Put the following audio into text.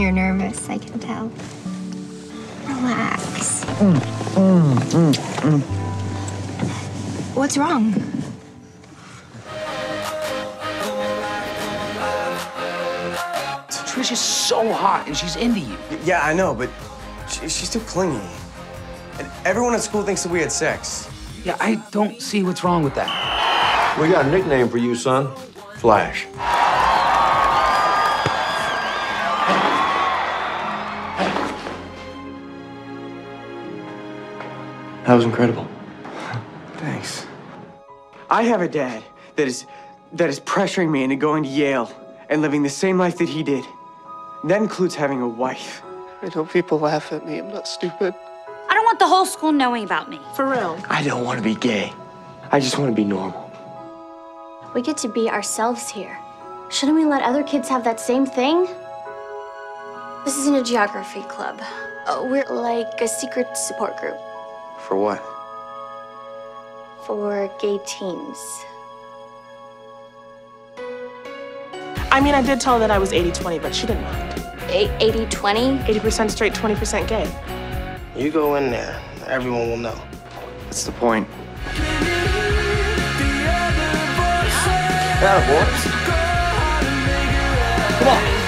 You're nervous, I can tell. Relax. What's wrong? Trisha's so hot and she's into you. Yeah, I know, but she, she's too clingy. And everyone at school thinks that we had sex. Yeah, I don't see what's wrong with that. We got a nickname for you, son. Flash. That was incredible. Thanks. I have a dad that is that is pressuring me into going to Yale and living the same life that he did. That includes having a wife. I know people laugh at me. I'm not stupid. I don't want the whole school knowing about me. For real. I don't want to be gay. I just want to be normal. We get to be ourselves here. Shouldn't we let other kids have that same thing? This isn't a geography club. Uh, we're like a secret support group For what? for gay teens. I mean, I did tell her that I was 80 20, but she didn't mind. 80 20? 80% straight, 20% gay. You go in there, everyone will know. What's the point? Yeah, boy. Come on.